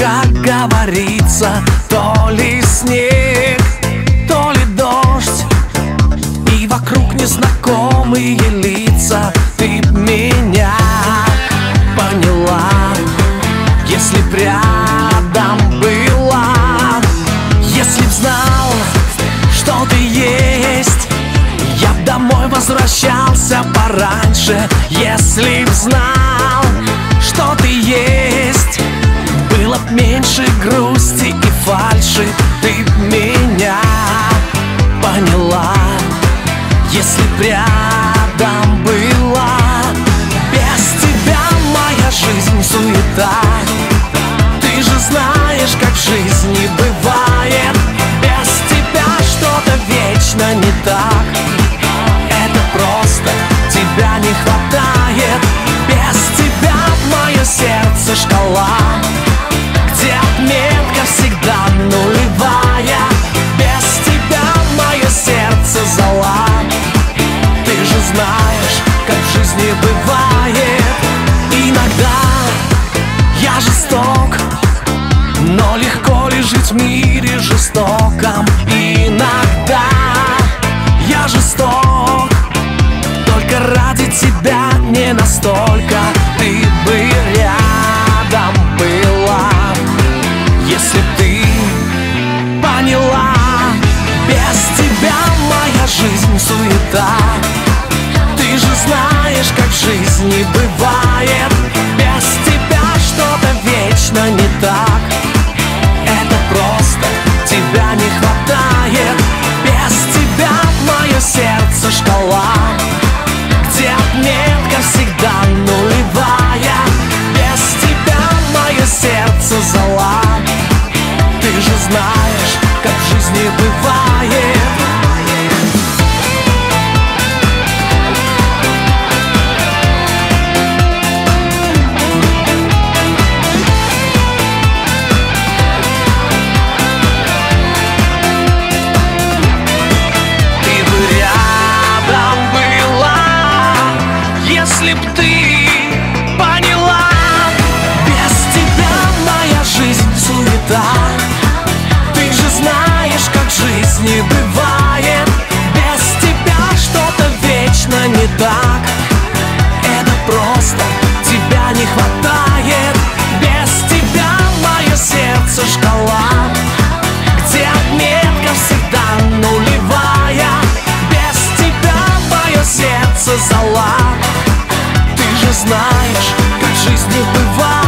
говорится То ли снег, то ли дождь. И вокруг незнакомые лица Ты меня поняла. Если б рядом была Если б знал, что ты есть Я б домой возвращался пораньше. Если б знал, меньше грусти и фальши Ты меня поняла. Если б рядом была Без тебя моя жизнь суета. Ты же знаешь, как в жизни бывает Без тебя что-то вечно не так. Это просто тебя не хватает Без тебя мое сердце шкала мире жестоком знаешь, как в жизни бывает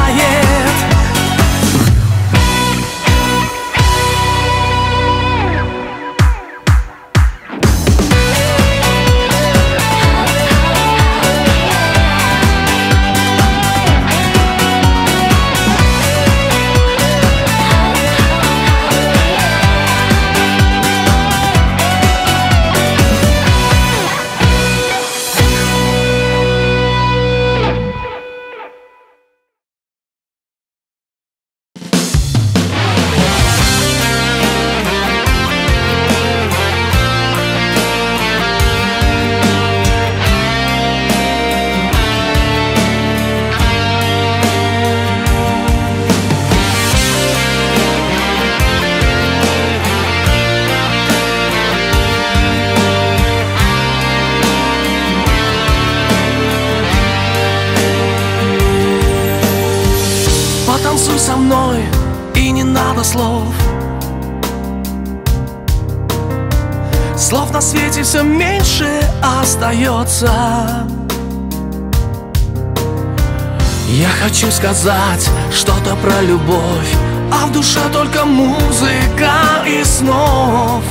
сказать что-то про любовь А в душе только музыка и снов.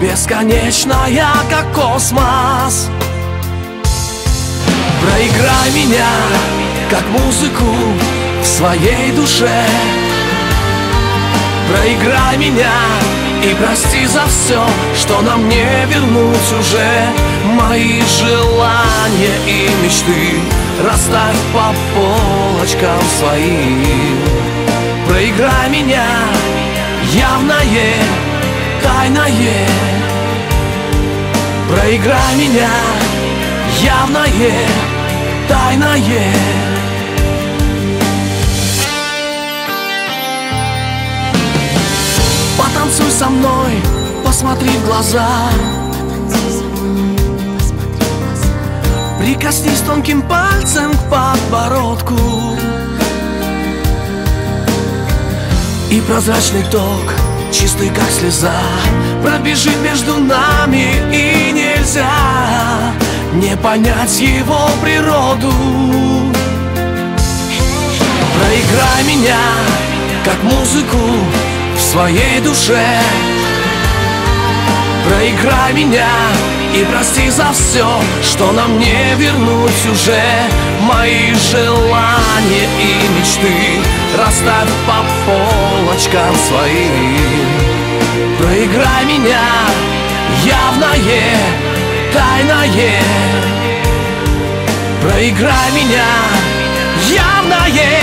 Бесконечная, как космос. Проиграй меня, как музыку в своей душе. Проиграй меня и прости за все, что нам не вернуть уже Мои желания и мечты расставь по полочкам своим. Проиграй меня, явное, тайное. Проиграй меня, явное, тайное. Потанцуй со мной, посмотри в глаза Прикоснись тонким пальцем к подбородку. И прозрачный ток, чистый как слеза Пробежит между нами и нельзя Не понять его природу. Проиграй меня, как музыку в своей душе. Проиграй меня и прости за все, что нам не вернуть уже Мои желания и мечты. Расставь по полочкам своим Проиграй меня, явное, тайное. Проиграй меня, явное,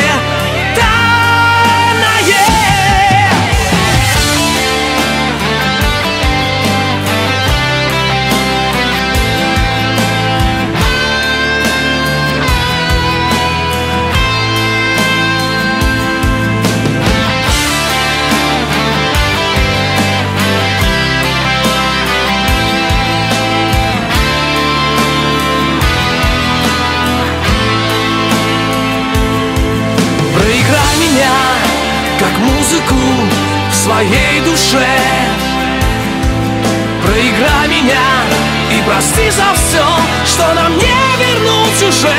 своей душе. Проиграй меня и прости за все, что нам не вернуть уже.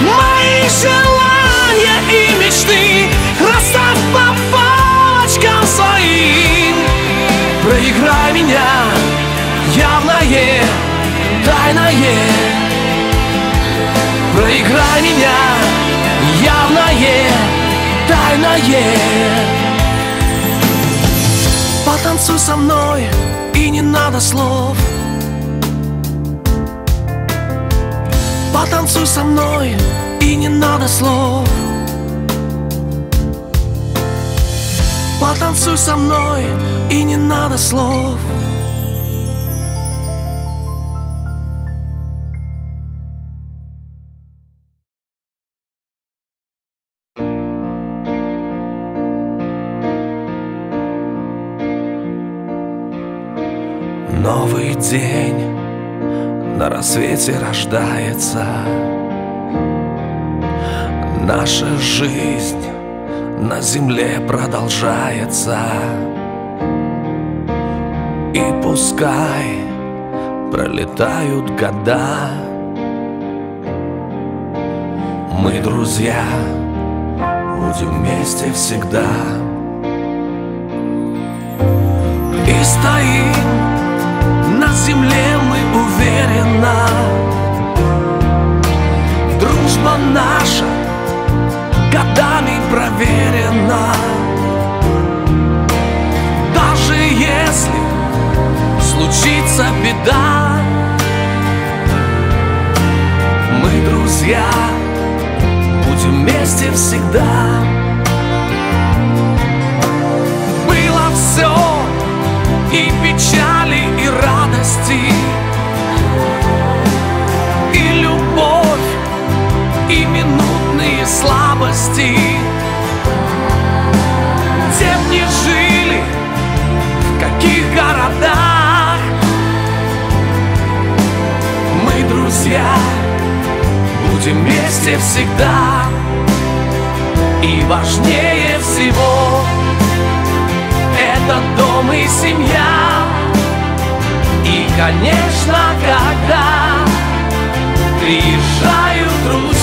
Мои желания и мечты расставь по полочкам своим. Проиграй меня, явное, тайное. Проиграй меня, явное, тайное Потанцуй со мной, и не надо слов. Потанцуй со мной, и не надо слов. Потанцуй со мной, и не надо слов на рассвете рождается. Наша жизнь на земле продолжается. И пускай пролетают года. Мы друзья, будем вместе всегда. И стоим земле мы уверенно. Дружба наша годами проверена. Даже если случится беда Мы друзья, будем вместе всегда и печали, и радости, и любовь, и минутные слабости. Где б не жили, в каких городах, мы друзья, будем вместе всегда. И важнее всего это дом и семья. И, конечно, когда приезжают друзья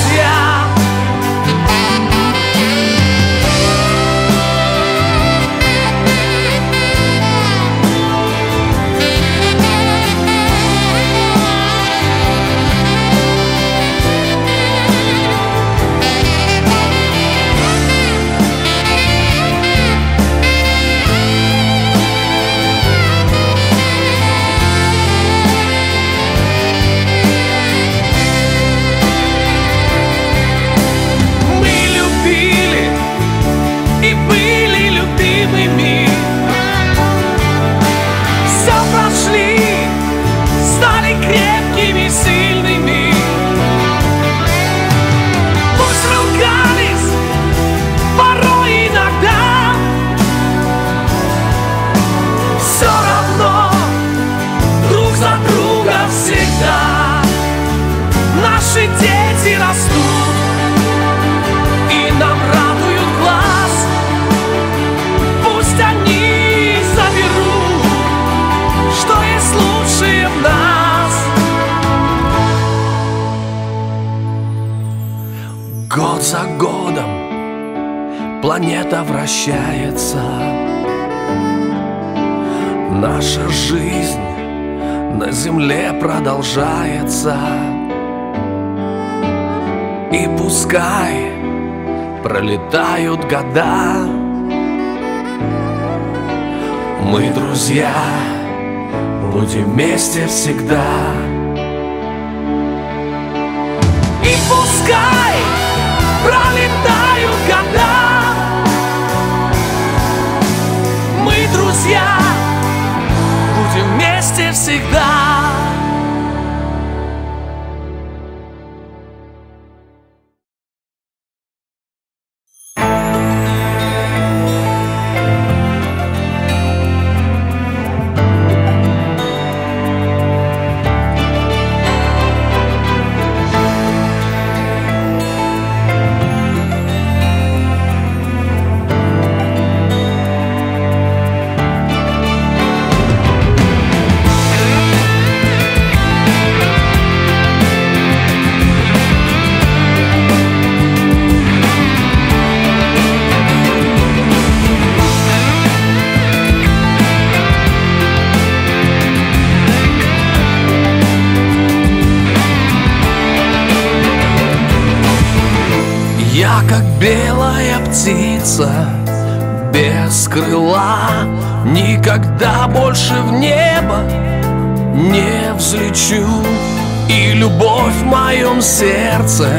сердце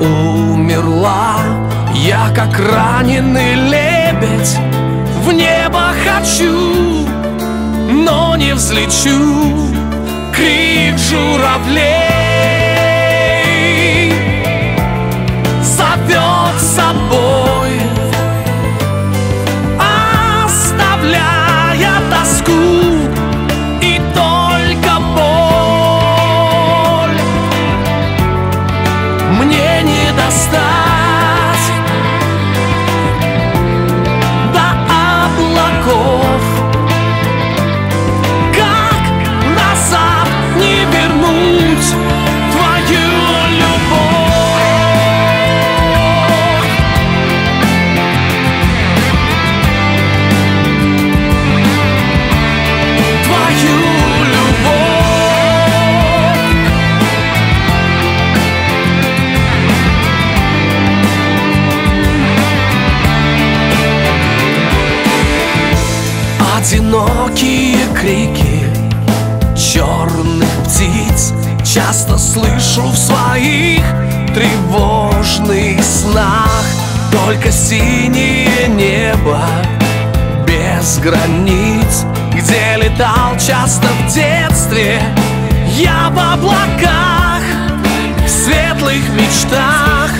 умерла. Я как раненый лебедь в небо хочу, но не взлечу. Крик журавлей Только синее небо без границ Где летал часто в детстве. Я в облаках, в светлых мечтах.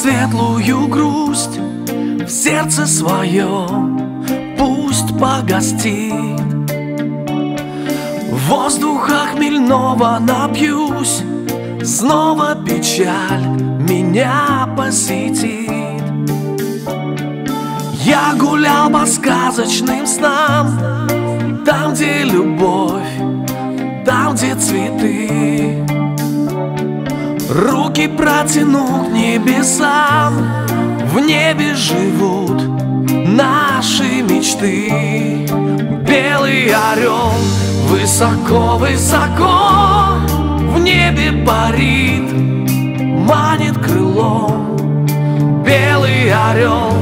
Светлую грусть в сердце своем. Пусть погостит. Воздуха хмельного напьюсь. Снова печаль меня посетит. Я гулял по сказочным снам. Там, где любовь, там, где цветы Руки протяну к небесам В небе живут наши мечты. Белый орел высоко-высоко В небе парит, манит крылом. Белый орел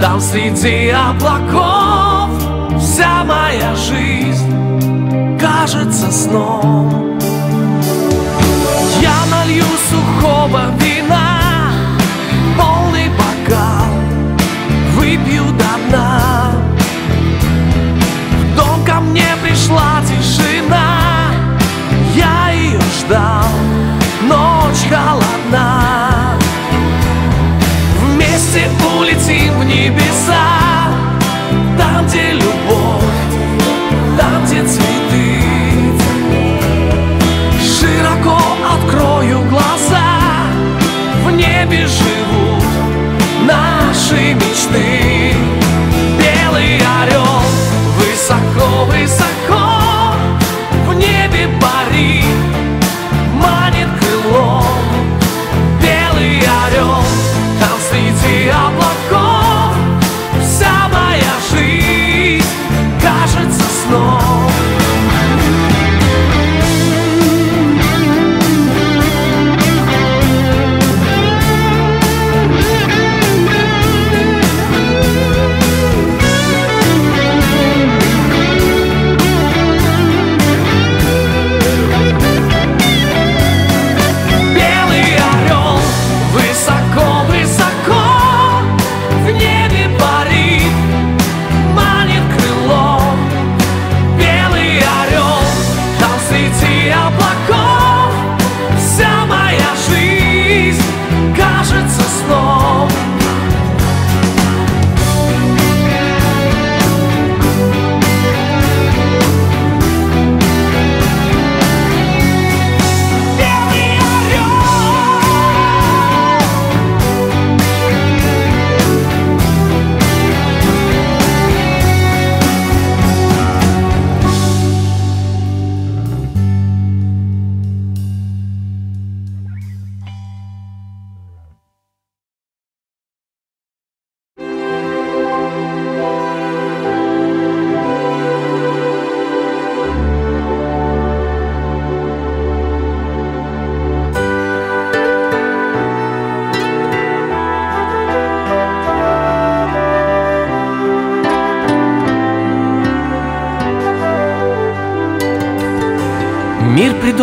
там среди облаков Вся моя жизнь кажется сном сухого вина? Полный бокал выпью до дна В дом ко мне пришла тишина. Я ее ждал, ночь холодна. Вместе улетим в небеса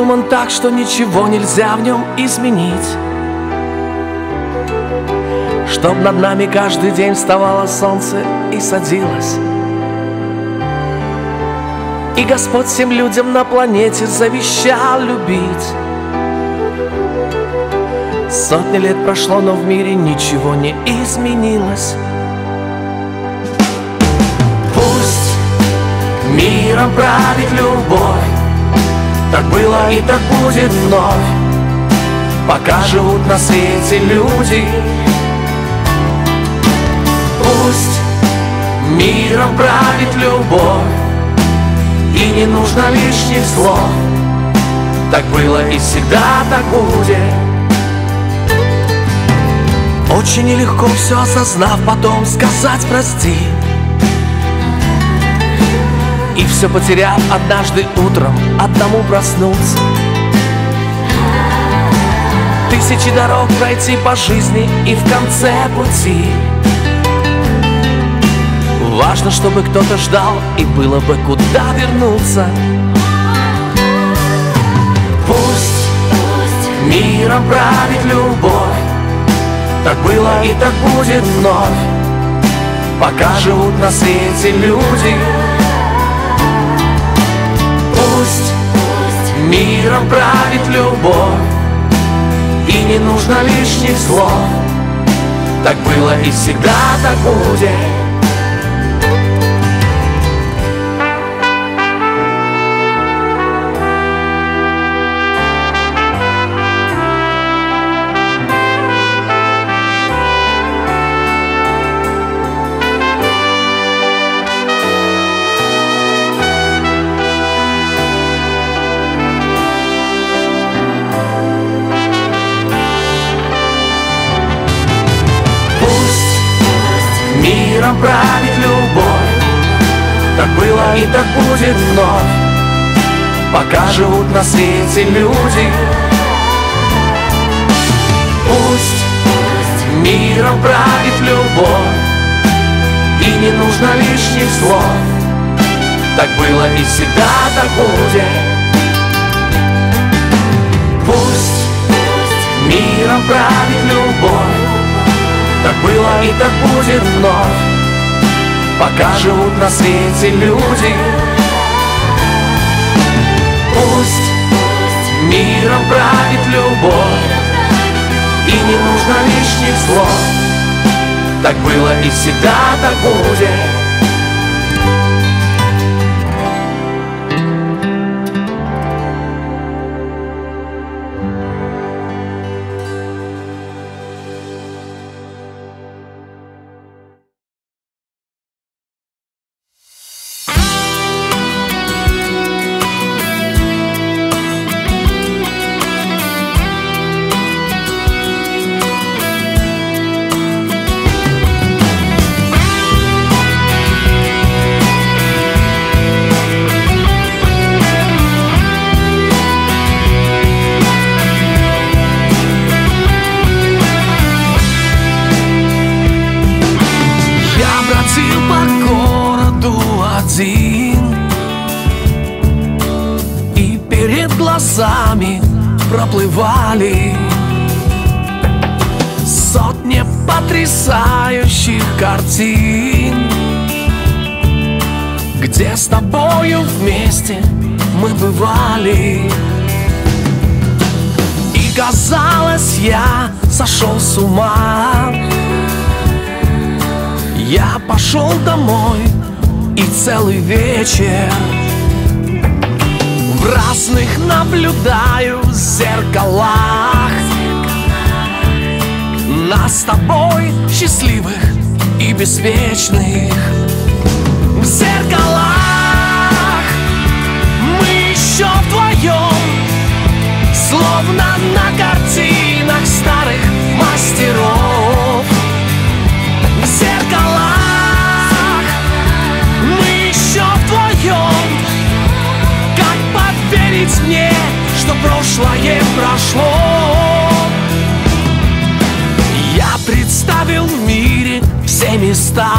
Придуман так, что ничего нельзя в нем изменить. Чтоб над нами каждый день вставало солнце и садилось. И Господь всем людям на планете завещал любить. Сотни лет прошло, но в мире ничего не изменилось. Пусть миром правит любовь так было и так будет вновь. Пока живут на свете люди. Пусть миром правит любовь И не нужно лишних слов. Так было и всегда так будет. Очень нелегко все осознав Потом сказать прости и все потеряв однажды утром Одному проснуться. Тысячи дорог пройти по жизни И в конце пути. Важно, чтобы кто-то ждал И было бы куда вернуться. Пусть миром правит любовь. Так было и так будет вновь. Пока живут на свете люди миром правит любовь. И не нужно лишних слов. Так было и всегда так будет миром правит любовь. Так было и так будет вновь. Пока живут на свете люди. Пусть миром правит любовь. И не нужно лишних слов. Так было и всегда так будет. Пусть миром правит любовь. Так было и так будет вновь Пока живут на свете люди. Пусть миром правит любовь И не нужно лишних слов. Так было и всегда так будет вечер. В разных наблюдаю зеркалах. Нас с тобой счастливых и беспечных. В зеркалах мы еще вдвоем Словно на картинах старых мастеров места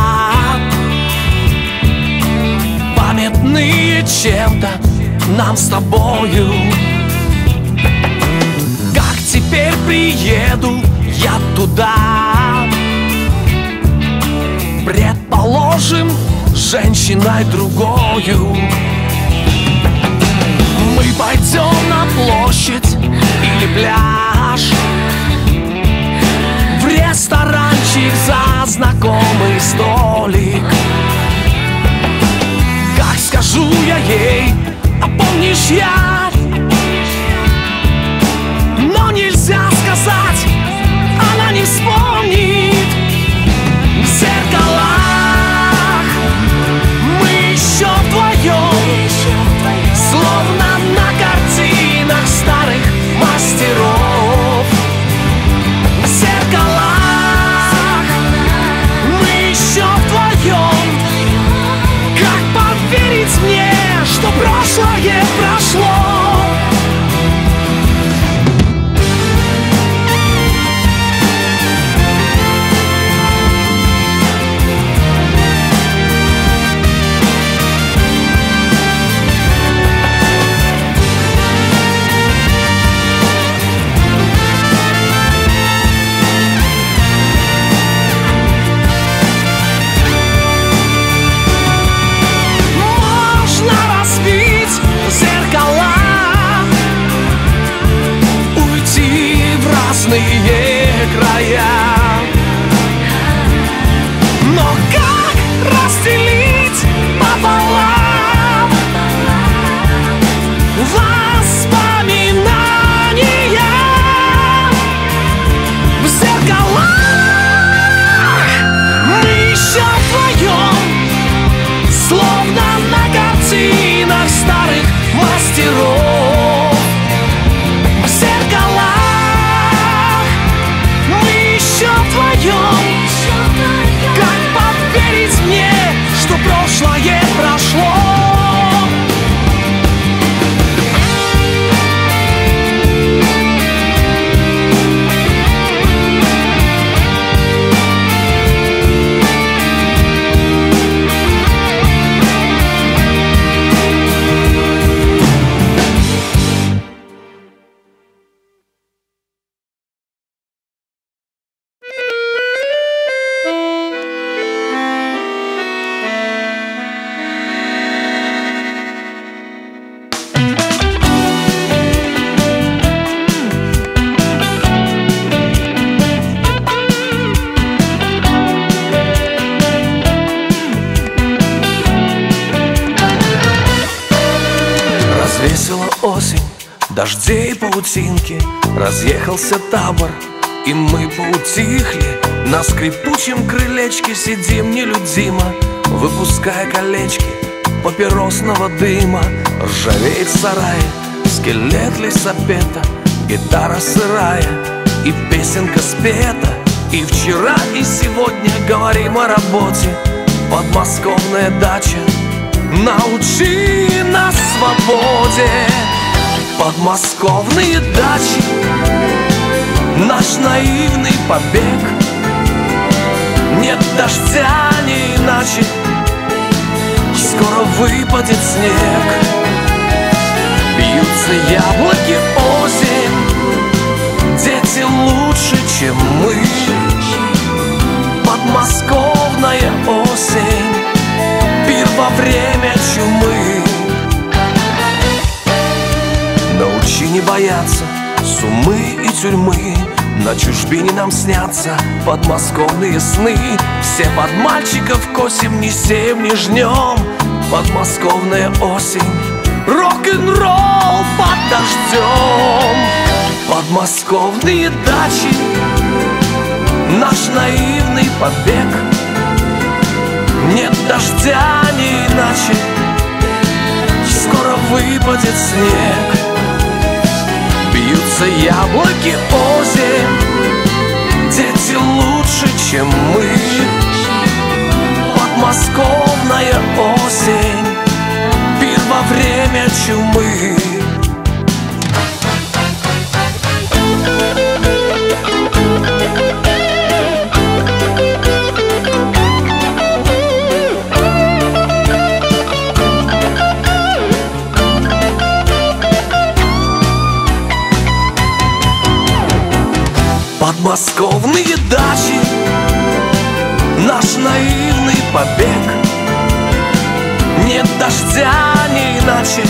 Памятные чем-то нам с тобою. Как теперь приеду я туда? Предположим, женщиной другою. Мы пойдем на площадь или пляж ресторанчик за знакомый столик. Как скажу я ей, а помнишь я дождей паутинки Разъехался табор, и мы поутихли. На скрипучем крылечке сидим нелюдимо Выпуская колечки папиросного дыма. Ржавеет сарай, скелет лесопета Гитара сырая и песенка спета. И вчера, и сегодня говорим о работе. Подмосковная дача Научи нас свободе Подмосковные дачи. Наш наивный побег. Нет дождя, не иначе. Скоро выпадет снег. Бьются яблоки осень. Дети лучше, чем мы. Подмосковная осень. Пир во время чумы не бояться сумы и тюрьмы На чужбине нам снятся подмосковные сны. Все под мальчиков косим, не сеем, не жнем. Подмосковная осень Рок-н-ролл под дождем. Подмосковные дачи Наш наивный побег. Нет дождя, не иначе. Скоро выпадет снег Бьются яблоки осень Дети лучше, чем мы. Подмосковная осень. Пир во время чумы Подмосковные дачи. Наш наивный побег. Нет дождя, не иначе.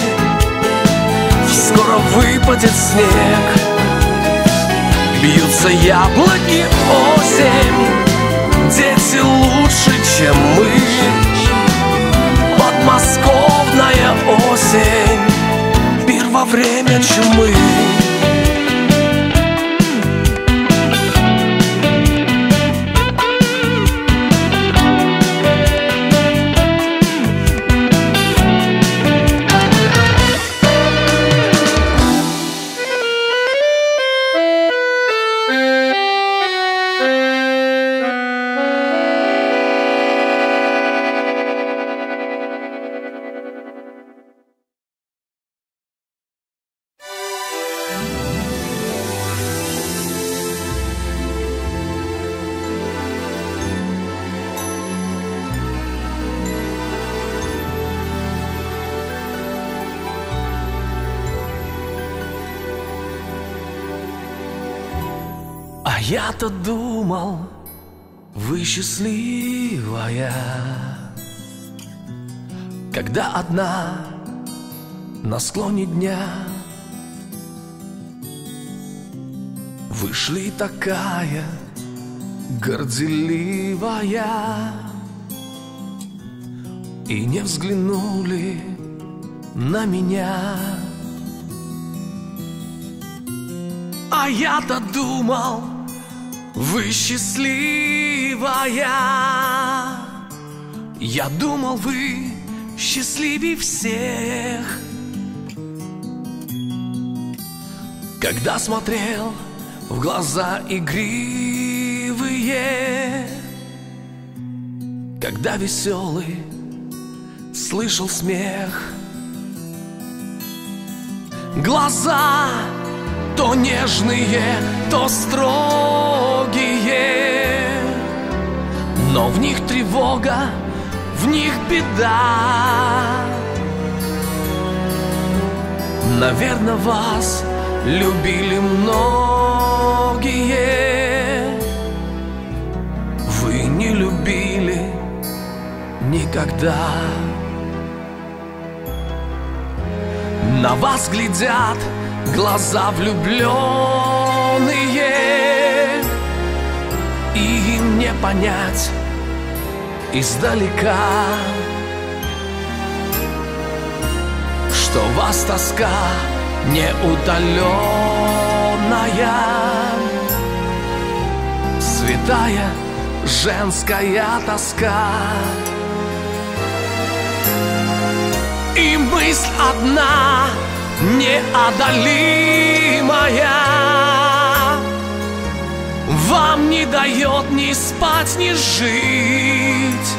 Скоро выпадет снег. Бьются яблоки осень Дети лучше, чем мы. Подмосковная осень. Пир во время чумы я-то думал, вы счастливая. Когда одна на склоне дня Вышли такая горделивая И не взглянули на меня. А я-то думал, вы счастливая. Я думал, вы счастливее всех. Когда смотрел в глаза игривые Когда веселый слышал смех Глаза то нежные, то строгие. Но в них тревога, в них беда. Наверное, вас любили многие. Вы не любили никогда. На вас глядят глаза влюбленные. И им не понять издалека Что вас тоска неудаленная Святая женская тоска. И мысль одна неодолимая. Вам не дает ни спать, ни жить.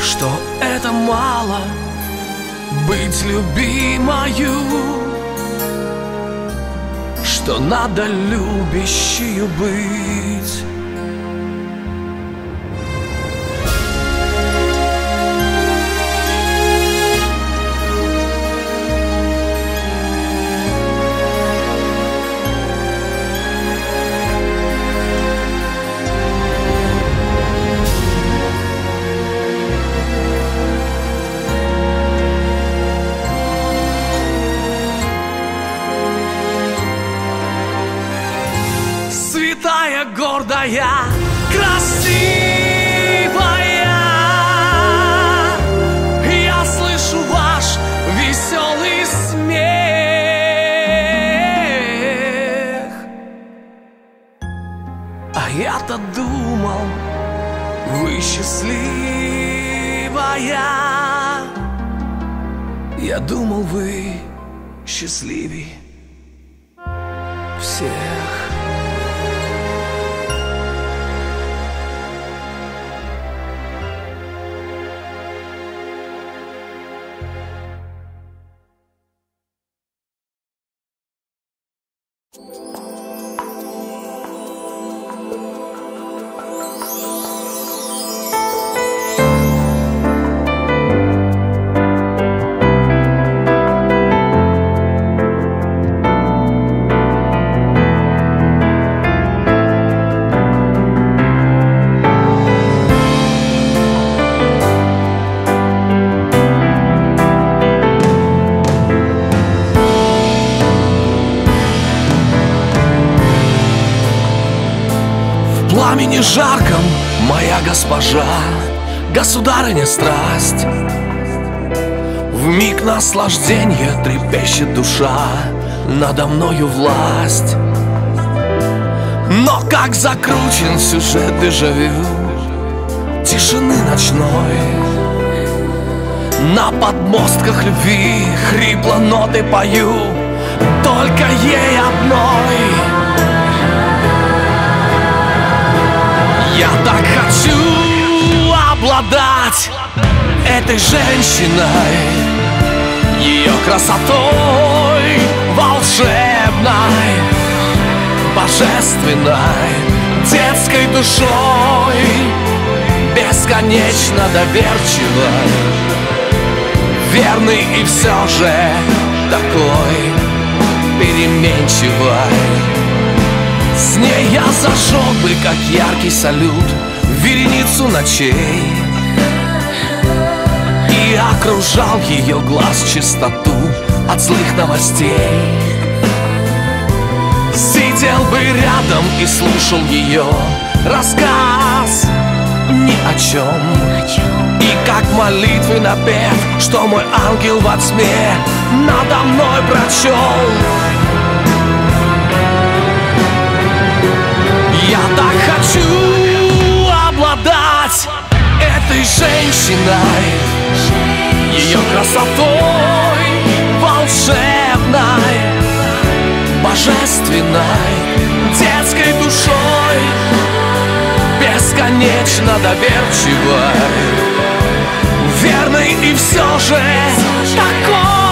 Что это мало — быть любимою. Что надо любящую быть счастливая. Я думал, вы счастливее всех. Жарком, моя госпожа, государыня страсть. В миг наслаждения трепещет душа, надо мною власть. Но как закручен сюжет дежавю Тишины ночной На подмостках любви хрипло ноты пою Только ей одной так хочу обладать этой женщиной Ее красотой волшебной Божественной детской душой Бесконечно доверчивой Верный и все же такой переменчивой с ней я зажег бы, как яркий салют Вереницу ночей. И окружал ее глаз чистоту От злых новостей. Рядом и слушал ее рассказ ни о чем И как молитвы напев, что мой ангел во тьме надо мной прочел Я так хочу обладать этой женщиной Ее красотой волшебной Божественной детской душой Бесконечно доверчивой. Верной и все же такой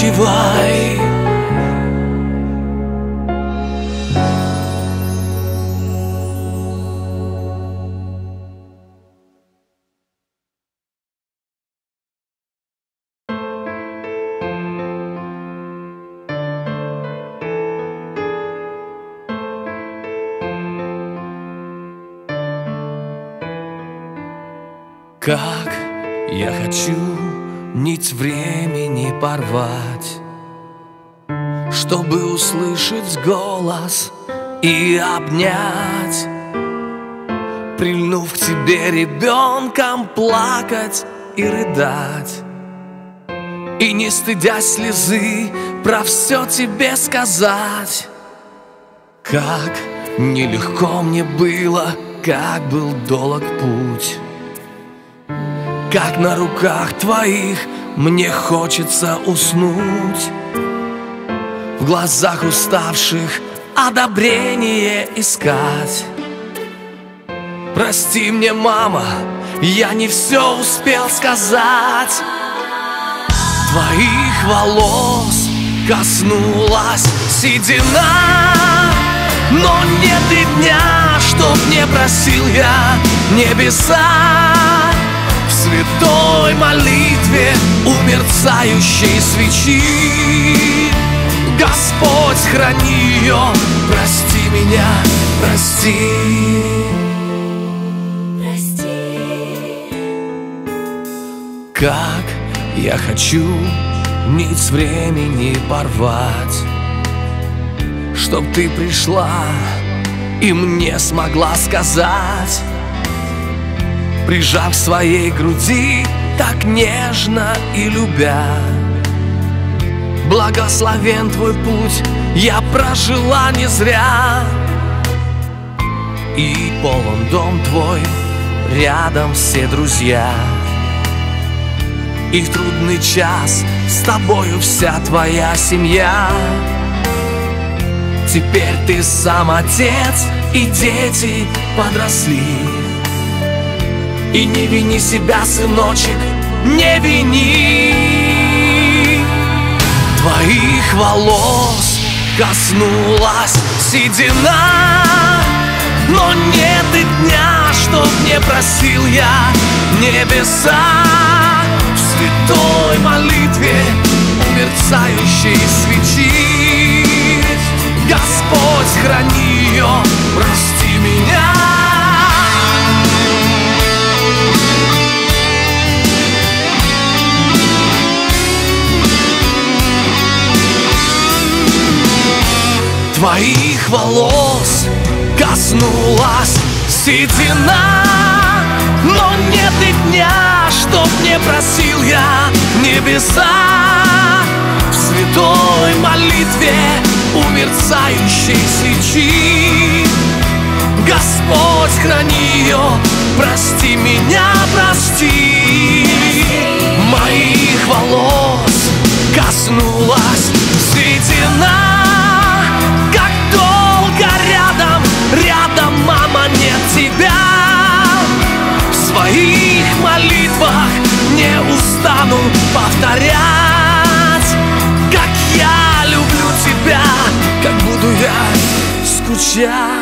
переменчивый Как я хочу нить времени порвать Чтобы услышать голос и обнять. Прильнув к тебе ребенком плакать и рыдать. И не стыдя слезы про все тебе сказать. Как нелегко мне было, как был долг путь. Как на руках твоих мне хочется уснуть. В глазах уставших одобрение искать. Прости мне, мама, я не все успел сказать. Твоих волос коснулась седина. Но нет и дня, чтоб не просил я небеса святой молитве у мерцающей свечи. Господь, храни ее, прости меня, прости. Прости. Как я хочу нить времени порвать Чтоб ты пришла и мне смогла сказать Прижав своей груди так нежно и любя. Благословен твой путь, я прожила не зря. И полон дом твой, рядом все друзья. И в трудный час с тобою вся твоя семья. Теперь ты сам отец, и дети подросли и не вини себя, сыночек, не вини. Твоих волос коснулась седина Но нет и дня, чтоб не просил я небеса. В святой молитве мерцающей свечи Господь, храни ее, прости меня твоих волос коснулась седина. Но нет и дня, чтоб не просил я небеса. В святой молитве умерцающей мерцающей свечи. Господь, храни ее, прости меня, прости. Моих волос коснулась седина. твоих молитвах не устану повторять. Как я люблю тебя, как буду я скучать.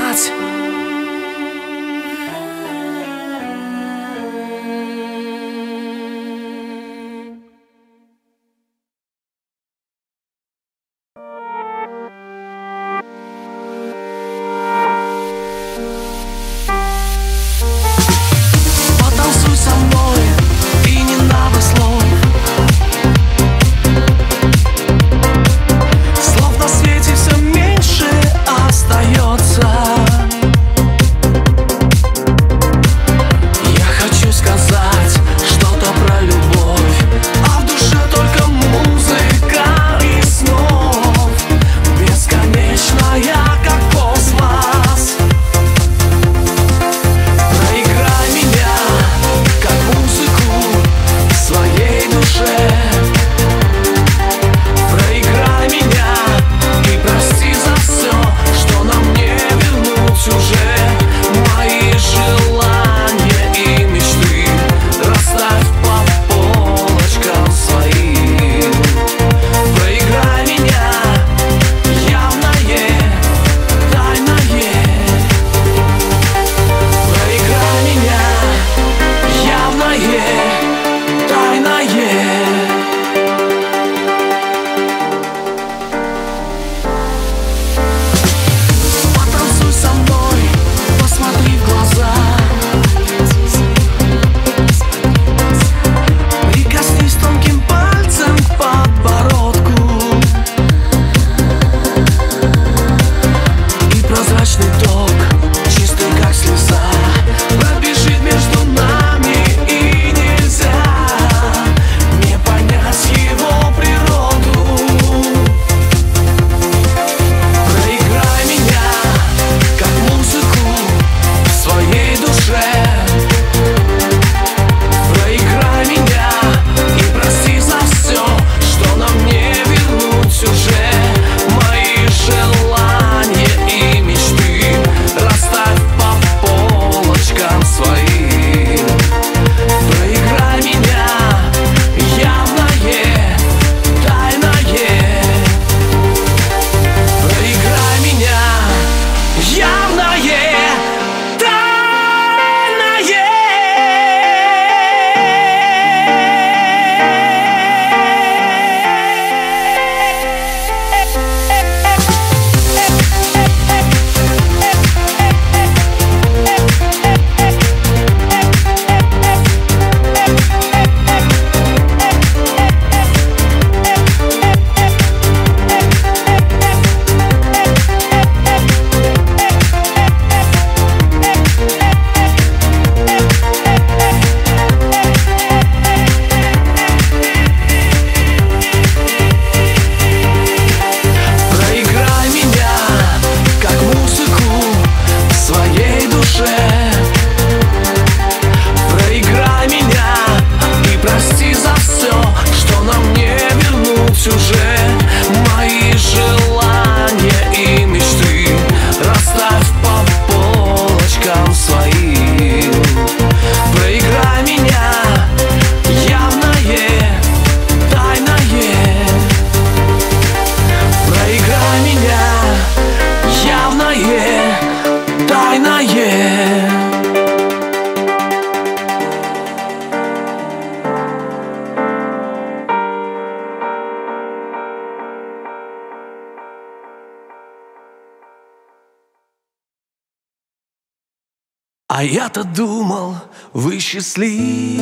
А я-то думал, вы счастливая.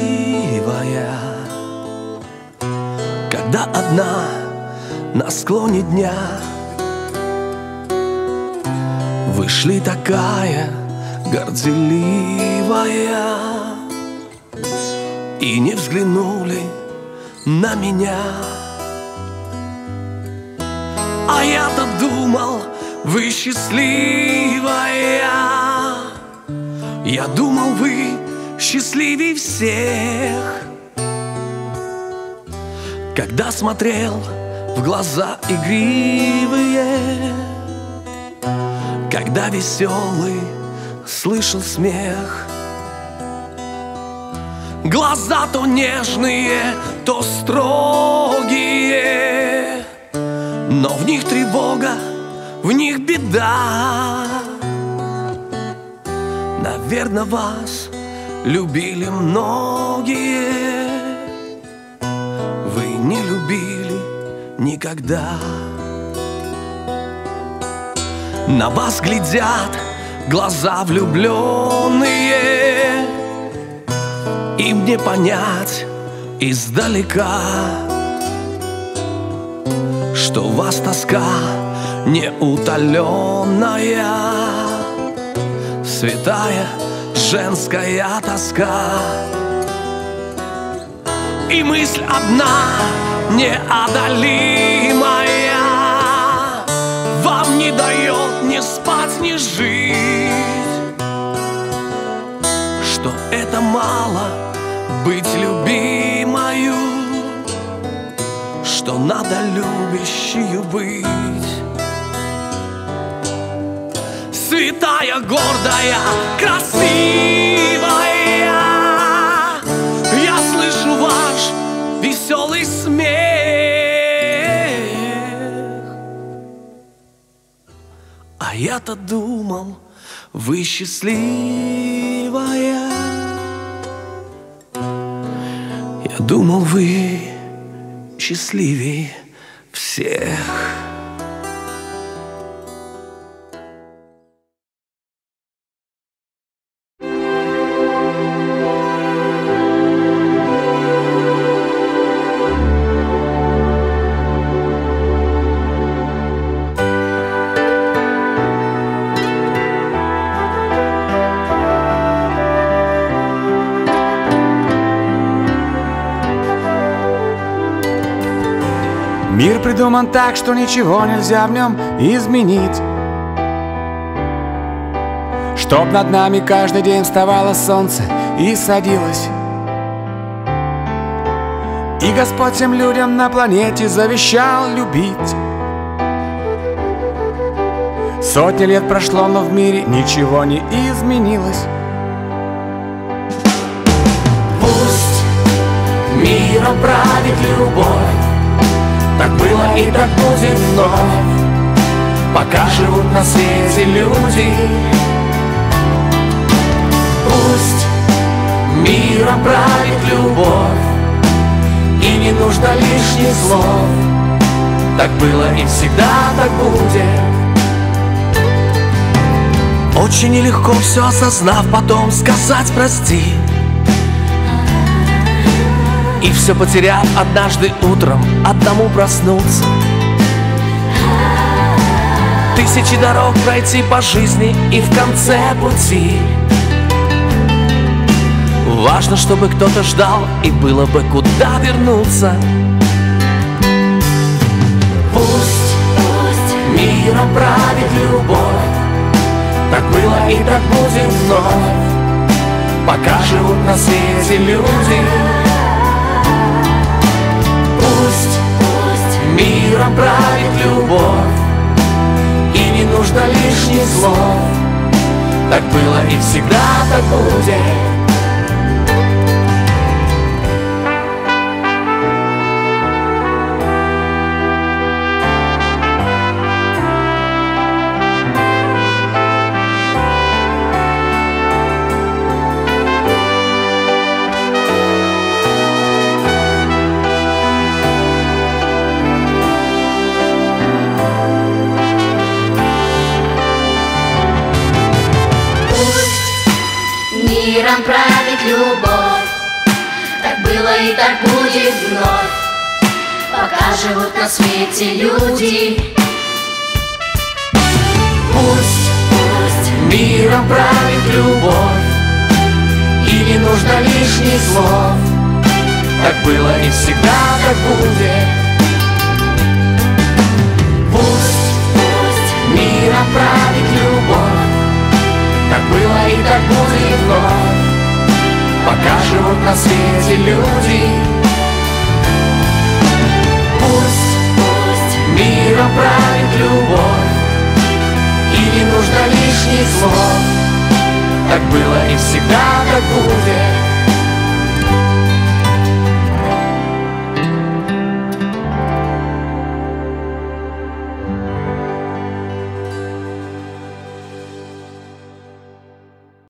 Когда одна на склоне дня вышли такая горделивая И не взглянули на меня. А я-то думал, вы счастливая. Я думал, вы счастливее всех. Когда смотрел в глаза игривые Когда веселый слышал смех. Глаза то нежные, то строгие Но в них тревога, в них беда Наверное, вас любили многие. Вы не любили никогда. На вас глядят глаза влюбленные. Им не понять издалека Что вас тоска неутоленная Святая женская тоска. И мысль одна неодолимая. Вам не дает ни спать, ни жить. Что это мало быть любимою. Что надо любящую быть Святая, гордая, красивая. Я слышу ваш веселый смех. А я-то думал, вы счастливая. Я думал, вы счастливее всех Мир придуман так, что ничего нельзя в нем изменить. Чтоб над нами каждый день вставало солнце и садилось. И Господь всем людям на планете завещал любить. Сотни лет прошло, но в мире ничего не изменилось. Пусть миром правит любовь было и так будет вновь Пока живут на свете люди. Пусть миром правит любовь И не нужно лишних слов. Так было и всегда так будет. Очень нелегко все осознав, потом сказать прости И все потеряв однажды утром, одному проснуться. Тысячи дорог пройти по жизни и в конце пути. Важно, чтобы кто-то ждал и было бы куда вернуться. Пусть, пусть миром правит любовь. Так было и так будет вновь. Пока живут на свете люди миром правит любовь. И не нужно лишних слов. Так было и всегда так будет и так будет вновь. Пока живут на свете люди. Пусть, Миром правит любовь И не нужно лишних слов. Так было и всегда так будет. Пусть, пусть миром правит любовь Так было и так будет вновь Пока живут на свете люди. Пусть, пусть миром правит любовь И не нужно лишних слов. Так было и всегда так будет